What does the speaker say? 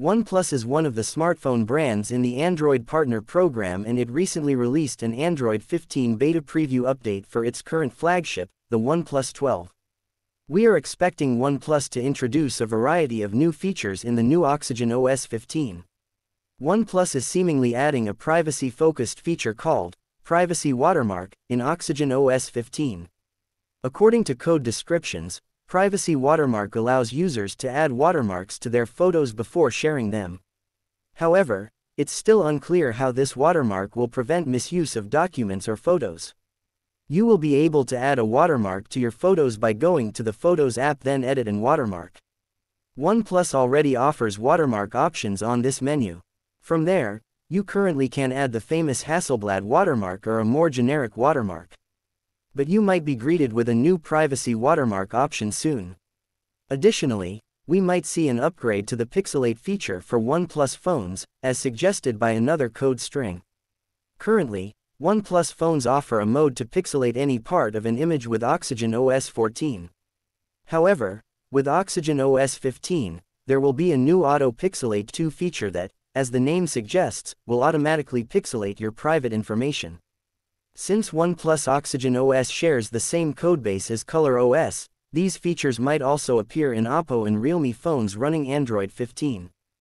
OnePlus is one of the smartphone brands in the Android Partner Program and it recently released an Android 15 beta preview update for its current flagship, the OnePlus 12. We are expecting OnePlus to introduce a variety of new features in the new Oxygen OS 15. OnePlus is seemingly adding a privacy-focused feature called Privacy Watermark in Oxygen OS 15. According to code descriptions, Privacy Watermark allows users to add watermarks to their photos before sharing them. However, it's still unclear how this watermark will prevent misuse of documents or photos. You will be able to add a watermark to your photos by going to the Photos app then edit and watermark. OnePlus already offers watermark options on this menu. From there, you currently can add the famous Hasselblad watermark or a more generic watermark but you might be greeted with a new privacy watermark option soon. Additionally, we might see an upgrade to the Pixelate feature for OnePlus phones, as suggested by another code string. Currently, OnePlus phones offer a mode to pixelate any part of an image with Oxygen OS 14. However, with Oxygen OS 15, there will be a new Auto Pixelate 2 feature that, as the name suggests, will automatically pixelate your private information. Since OnePlus Oxygen OS shares the same codebase as Color OS, these features might also appear in Oppo and Realme phones running Android 15.